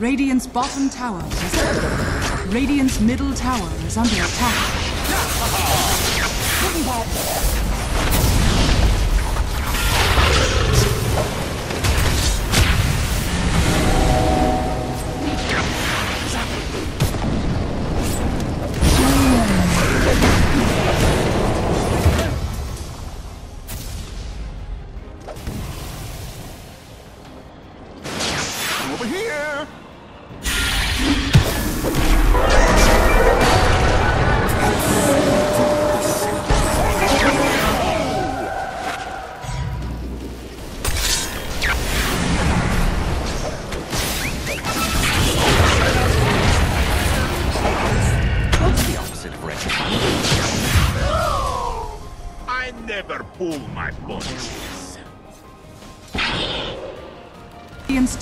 Radiant's bottom tower is Radiant's middle tower is under attack.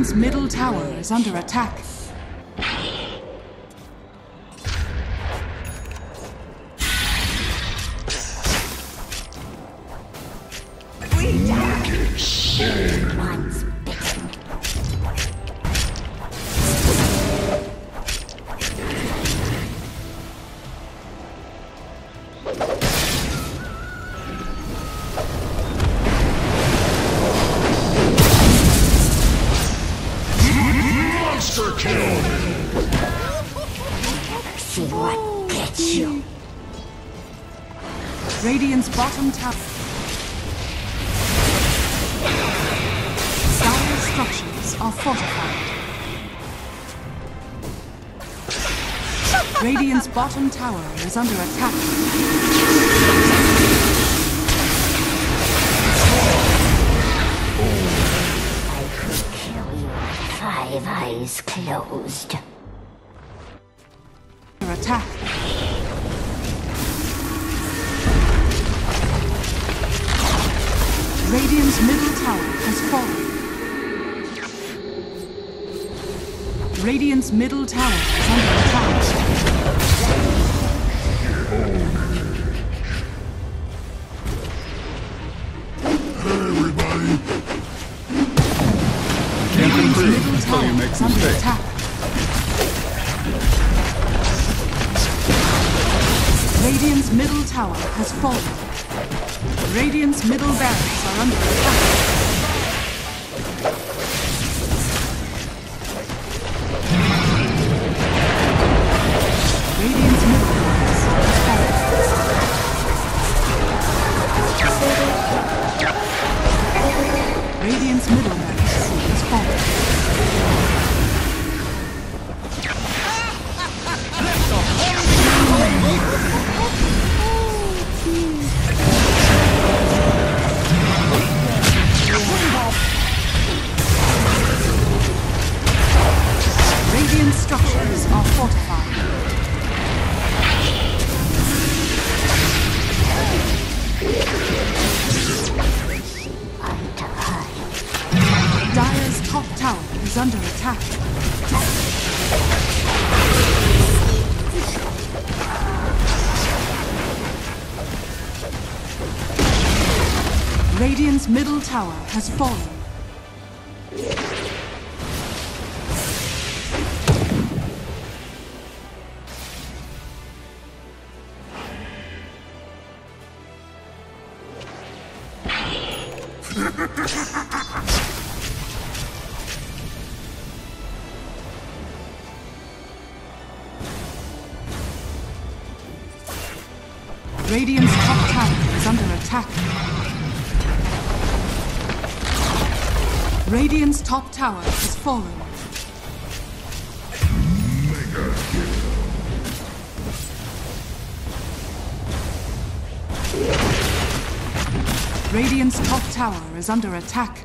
Radiant's middle tower is under attack. We die. Once See what gets you. Radiant's bottom tower. Dire structures are fortified. Radiant's bottom tower is under attack. five eyes closed. Attack. Radiant's middle tower has fallen. Radiant's middle tower is under attack. Everybody. Radiant's middle tower is under attack. Middle tower has fallen. Radiant's middle barracks are under attack. Radiant's middle barracks has fallen. Radiant's middle barracks has fallen. Under attack. Radiant's middle tower has fallen. Radiant's top tower is under attack. Radiant's top tower has fallen. Radiant's top tower is under attack.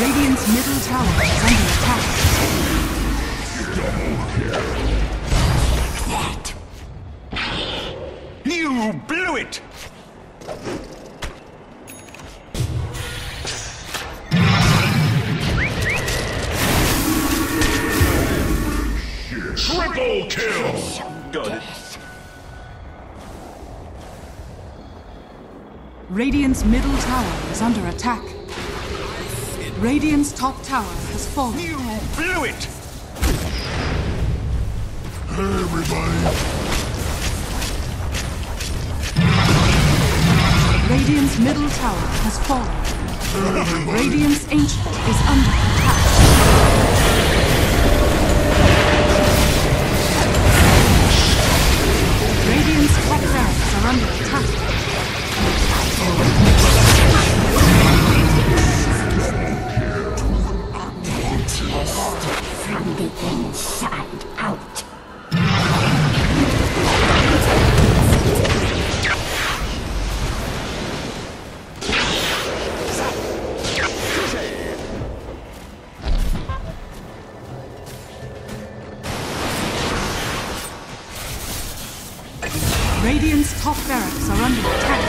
Radiant's middle tower is under attack. That You blew it! Triple kill! Good. Radiant's middle tower is under attack. Radiant's top tower has fallen. You blew it! Radiant's middle tower has fallen. Radiant's ancient is under attack. Radiant's top barracks are under attack.